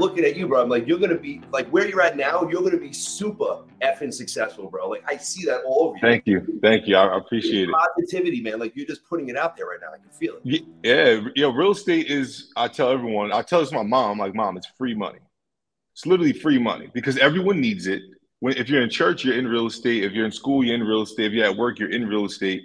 looking at you, bro. I'm like, you're gonna be like where you're at now. You're gonna be super effing successful, bro. Like I see that all over you. Thank you, thank you. I appreciate it. Positivity, man. Like you're just putting it out there right now. I can feel it. Yeah, yeah. Real estate is. I tell everyone. I tell this to my mom. Like, mom, it's free money. It's literally free money because everyone needs it. When if you're in church, you're in real estate. If you're in school, you're in real estate. If you're at work, you're in real estate.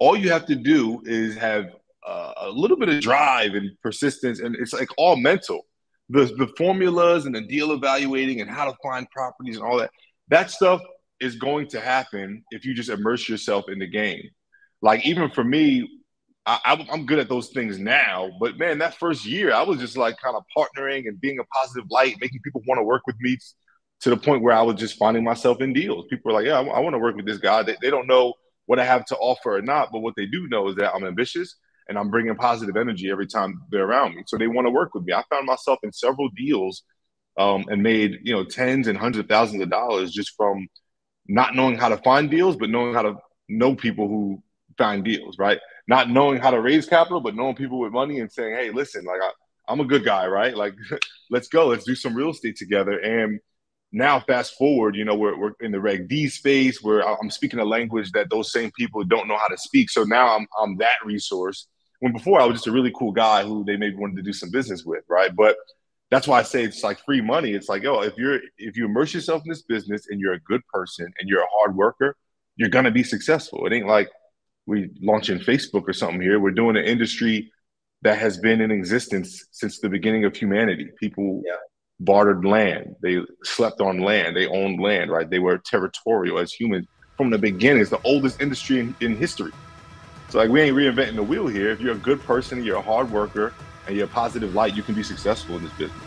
All you have to do is have uh, a little bit of drive and persistence, and it's like all mental. The the formulas and the deal evaluating and how to find properties and all that that stuff is going to happen if you just immerse yourself in the game. Like even for me, I, am good at those things now, but man, that first year I was just like kind of partnering and being a positive light, making people want to work with me to the point where I was just finding myself in deals. People were like, "Yeah, I, I want to work with this guy." They, they don't know what I have to offer or not, but what they do know is that I'm ambitious and I'm bringing positive energy every time they're around me. So they want to work with me. I found myself in several deals um, and made you know tens and hundreds of thousands of dollars just from not knowing how to find deals, but knowing how to know people who find deals, right? Not knowing how to raise capital, but knowing people with money and saying, "Hey, listen, like I, I'm a good guy, right? Like, let's go, let's do some real estate together." And now, fast forward, you know, we're, we're in the Reg D space where I'm speaking a language that those same people don't know how to speak. So now I'm I'm that resource when before I was just a really cool guy who they maybe wanted to do some business with, right? But that's why I say it's like free money. It's like, oh, if you're if you immerse yourself in this business and you're a good person and you're a hard worker, you're gonna be successful. It ain't like we launching Facebook or something here. We're doing an industry that has been in existence since the beginning of humanity. People yeah. bartered land, they slept on land, they owned land, right? They were territorial as humans from the beginning. It's the oldest industry in, in history. So like we ain't reinventing the wheel here. If you're a good person, you're a hard worker, and you're a positive light, you can be successful in this business.